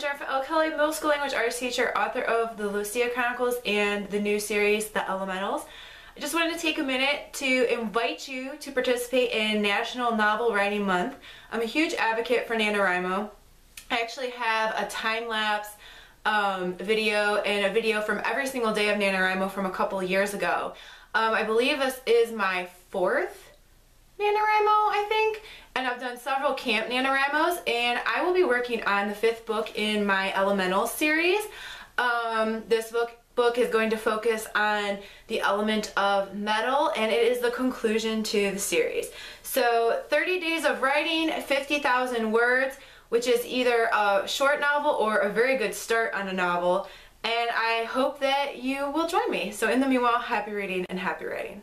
Kelly, middle school language arts teacher, author of the Lucia Chronicles and the new series, The Elementals. I just wanted to take a minute to invite you to participate in National Novel Writing Month. I'm a huge advocate for NaNoWriMo. I actually have a time-lapse um, video and a video from every single day of NaNoWriMo from a couple years ago. Um, I believe this is my fourth NaNoWriMo, I think, done several camp NaNoWriMos, and I will be working on the fifth book in my Elemental series. Um, this book book is going to focus on the element of metal and it is the conclusion to the series. So 30 days of writing, 50,000 words, which is either a short novel or a very good start on a novel. And I hope that you will join me. So in the meanwhile, happy reading and happy writing.